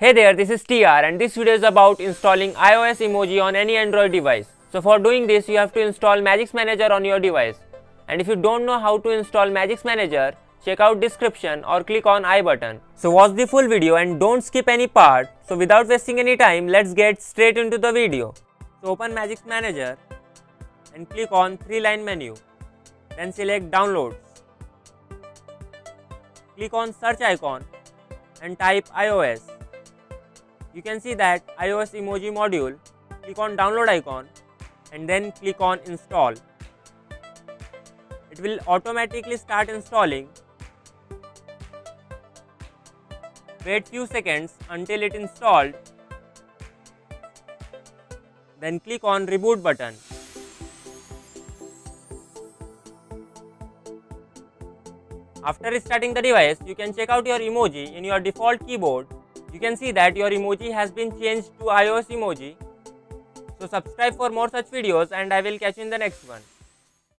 Hey there, this is TR and this video is about installing iOS emoji on any Android device. So for doing this, you have to install Magisk Manager on your device. And if you don't know how to install Magisk Manager, check out description or click on I button. So watch the full video and don't skip any part. So without wasting any time, let's get straight into the video. So open Magisk Manager and click on three line menu. Then select downloads. Click on search icon and type iOS you can see that iOS emoji module, click on download icon and then click on install. It will automatically start installing. Wait few seconds until it installed. Then click on reboot button. After restarting the device, you can check out your emoji in your default keyboard you can see that your emoji has been changed to iOS emoji. So subscribe for more such videos and I will catch you in the next one.